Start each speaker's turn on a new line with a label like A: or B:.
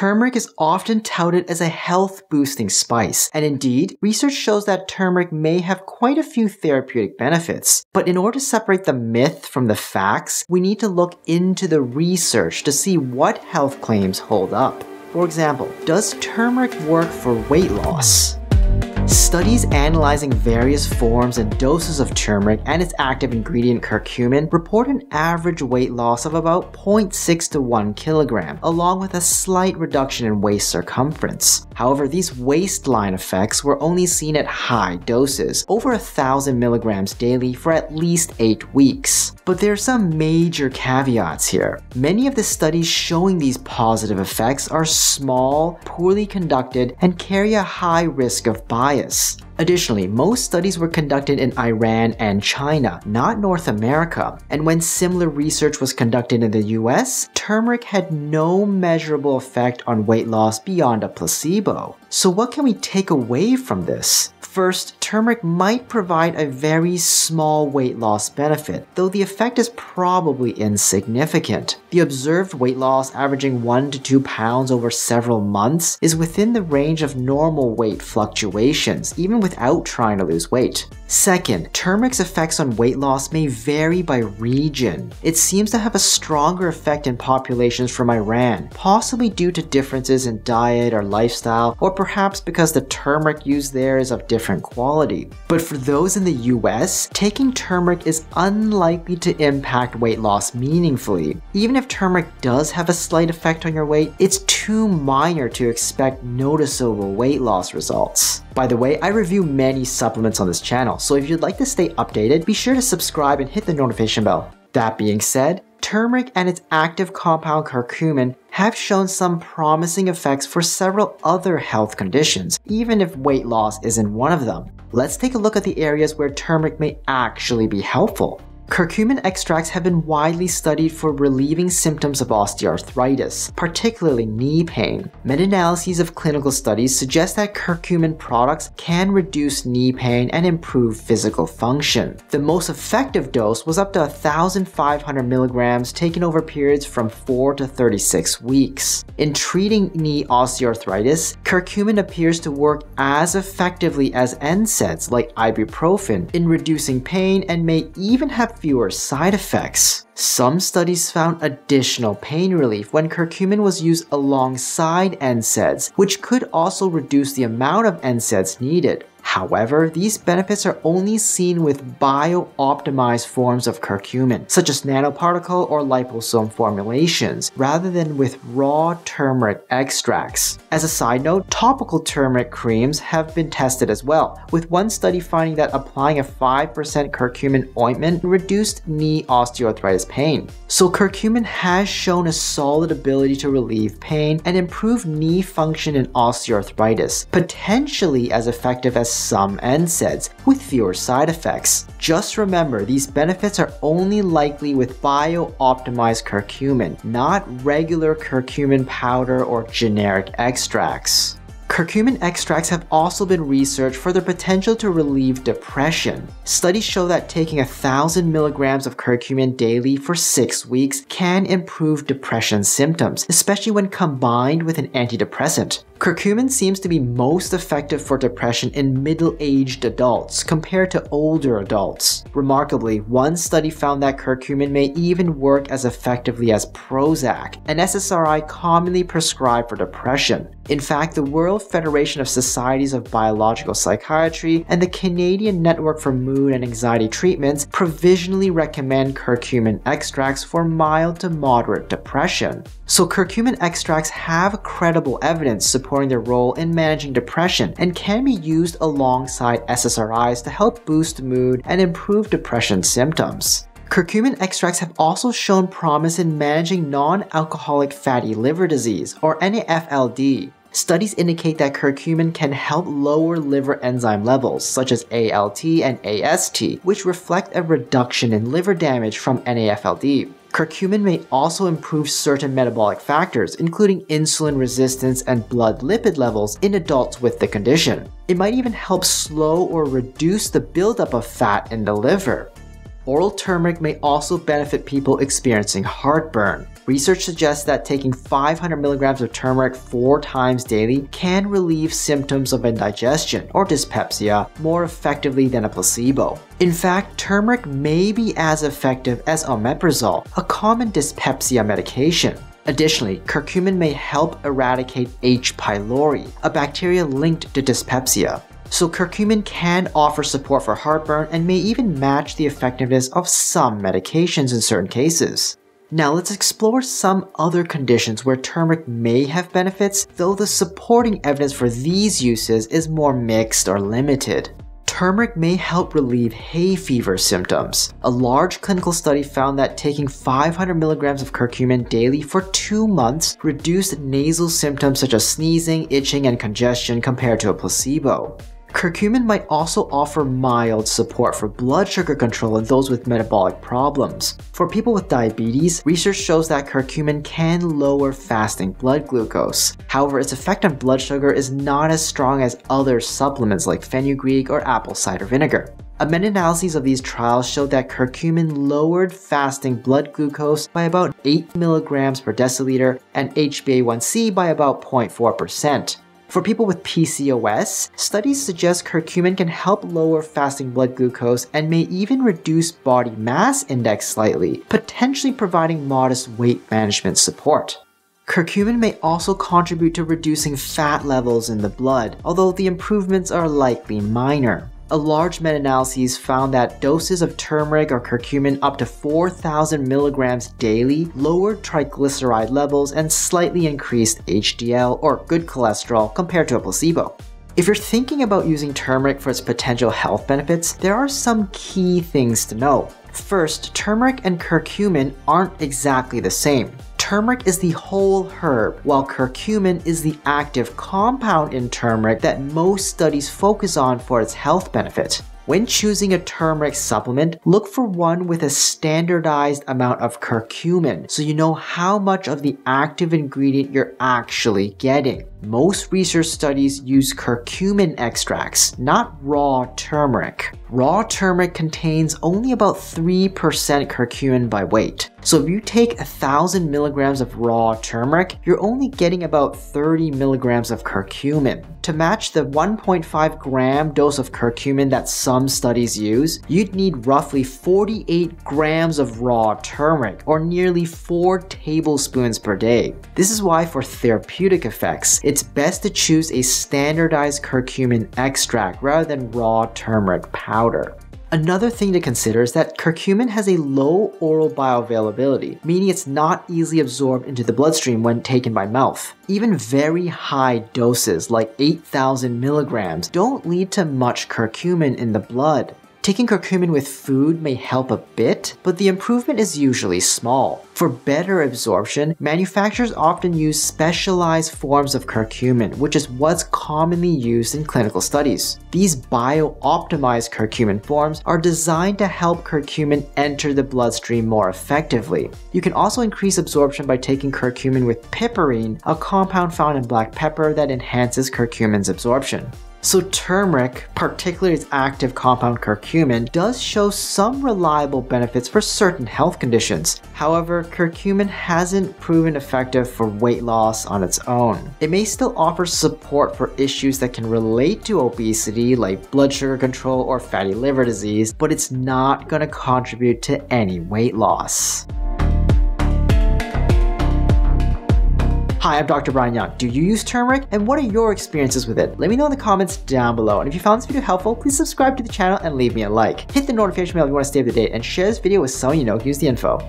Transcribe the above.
A: Turmeric is often touted as a health boosting spice, and indeed, research shows that turmeric may have quite a few therapeutic benefits. But in order to separate the myth from the facts, we need to look into the research to see what health claims hold up. For example, does turmeric work for weight loss? Studies analyzing various forms and doses of turmeric and its active ingredient curcumin report an average weight loss of about 0.6 to 1 kilogram, along with a slight reduction in waist circumference. However, these waistline effects were only seen at high doses, over 1000 milligrams daily for at least 8 weeks. But there are some major caveats here. Many of the studies showing these positive effects are small, poorly conducted, and carry a high risk of bias bias. Additionally, most studies were conducted in Iran and China, not North America, and when similar research was conducted in the US, turmeric had no measurable effect on weight loss beyond a placebo. So what can we take away from this? First, turmeric might provide a very small weight loss benefit, though the effect is probably insignificant. The observed weight loss averaging 1 to 2 pounds over several months is within the range of normal weight fluctuations, even without trying to lose weight. Second, turmeric's effects on weight loss may vary by region. It seems to have a stronger effect in populations from Iran, possibly due to differences in diet or lifestyle, or perhaps because the turmeric used there is of different quality. But for those in the US, taking turmeric is unlikely to impact weight loss meaningfully. Even if turmeric does have a slight effect on your weight, it's too minor to expect noticeable weight loss results. By the way, I review many supplements on this channel, so if you'd like to stay updated, be sure to subscribe and hit the notification bell. That being said, turmeric and its active compound curcumin have shown some promising effects for several other health conditions, even if weight loss isn't one of them. Let's take a look at the areas where turmeric may actually be helpful. Curcumin extracts have been widely studied for relieving symptoms of osteoarthritis, particularly knee pain. Meta-analyses of clinical studies suggest that curcumin products can reduce knee pain and improve physical function. The most effective dose was up to 1,500 milligrams taken over periods from 4 to 36 weeks. In treating knee osteoarthritis, curcumin appears to work as effectively as NSAIDs like ibuprofen in reducing pain and may even have fewer side effects. Some studies found additional pain relief when curcumin was used alongside NSAIDs, which could also reduce the amount of NSAIDs needed. However, these benefits are only seen with bio-optimized forms of curcumin, such as nanoparticle or liposome formulations, rather than with raw turmeric extracts. As a side note, topical turmeric creams have been tested as well, with one study finding that applying a 5% curcumin ointment reduced knee osteoarthritis pain. So curcumin has shown a solid ability to relieve pain and improve knee function in osteoarthritis, potentially as effective as some NSAIDs with fewer side effects. Just remember, these benefits are only likely with bio-optimized curcumin, not regular curcumin powder or generic extracts. Curcumin extracts have also been researched for their potential to relieve depression. Studies show that taking 1000 milligrams of curcumin daily for 6 weeks can improve depression symptoms, especially when combined with an antidepressant. Curcumin seems to be most effective for depression in middle-aged adults compared to older adults. Remarkably, one study found that curcumin may even work as effectively as Prozac, an SSRI commonly prescribed for depression. In fact, the World Federation of Societies of Biological Psychiatry and the Canadian Network for Mood and Anxiety Treatments provisionally recommend curcumin extracts for mild to moderate depression. So curcumin extracts have credible evidence supporting their role in managing depression and can be used alongside SSRIs to help boost mood and improve depression symptoms. Curcumin extracts have also shown promise in managing non-alcoholic fatty liver disease, or NAFLD. Studies indicate that curcumin can help lower liver enzyme levels, such as ALT and AST, which reflect a reduction in liver damage from NAFLD. Curcumin may also improve certain metabolic factors, including insulin resistance and blood lipid levels in adults with the condition. It might even help slow or reduce the buildup of fat in the liver. Oral turmeric may also benefit people experiencing heartburn. Research suggests that taking 500 milligrams of turmeric four times daily can relieve symptoms of indigestion or dyspepsia more effectively than a placebo. In fact, turmeric may be as effective as omeprazole, a common dyspepsia medication. Additionally, curcumin may help eradicate H. pylori, a bacteria linked to dyspepsia. So curcumin can offer support for heartburn and may even match the effectiveness of some medications in certain cases. Now let's explore some other conditions where turmeric may have benefits, though the supporting evidence for these uses is more mixed or limited. Turmeric may help relieve hay fever symptoms. A large clinical study found that taking 500 milligrams of curcumin daily for two months reduced nasal symptoms such as sneezing, itching, and congestion compared to a placebo. Curcumin might also offer mild support for blood sugar control in those with metabolic problems. For people with diabetes, research shows that curcumin can lower fasting blood glucose. However, its effect on blood sugar is not as strong as other supplements like fenugreek or apple cider vinegar. A meta-analysis of these trials showed that curcumin lowered fasting blood glucose by about 8 mg per deciliter and HbA1c by about 0.4%. For people with PCOS, studies suggest curcumin can help lower fasting blood glucose and may even reduce body mass index slightly, potentially providing modest weight management support. Curcumin may also contribute to reducing fat levels in the blood, although the improvements are likely minor a large meta-analysis found that doses of turmeric or curcumin up to 4,000 milligrams daily lowered triglyceride levels and slightly increased HDL or good cholesterol compared to a placebo. If you're thinking about using turmeric for its potential health benefits, there are some key things to know. First, turmeric and curcumin aren't exactly the same turmeric is the whole herb, while curcumin is the active compound in turmeric that most studies focus on for its health benefit. When choosing a turmeric supplement, look for one with a standardized amount of curcumin so you know how much of the active ingredient you're actually getting. Most research studies use curcumin extracts, not raw turmeric. Raw turmeric contains only about 3% curcumin by weight. So if you take 1000 milligrams of raw turmeric, you're only getting about 30 milligrams of curcumin. To match the 1.5 gram dose of curcumin that some studies use, you'd need roughly 48 grams of raw turmeric, or nearly 4 tablespoons per day. This is why for therapeutic effects, it's best to choose a standardized curcumin extract rather than raw turmeric powder. Another thing to consider is that curcumin has a low oral bioavailability, meaning it's not easily absorbed into the bloodstream when taken by mouth. Even very high doses, like 8,000 milligrams, don't lead to much curcumin in the blood. Taking curcumin with food may help a bit, but the improvement is usually small. For better absorption, manufacturers often use specialized forms of curcumin, which is what's commonly used in clinical studies. These bio-optimized curcumin forms are designed to help curcumin enter the bloodstream more effectively. You can also increase absorption by taking curcumin with piperine, a compound found in black pepper that enhances curcumin's absorption. So turmeric, particularly its active compound curcumin, does show some reliable benefits for certain health conditions. However, curcumin hasn't proven effective for weight loss on its own. It may still offer support for issues that can relate to obesity like blood sugar control or fatty liver disease, but it's not going to contribute to any weight loss. Hi, I'm Dr. Brian Yeung. Do you use turmeric? And what are your experiences with it? Let me know in the comments down below. And if you found this video helpful, please subscribe to the channel and leave me a like. Hit the notification bell if you want to stay up to date and share this video with someone you know who the info.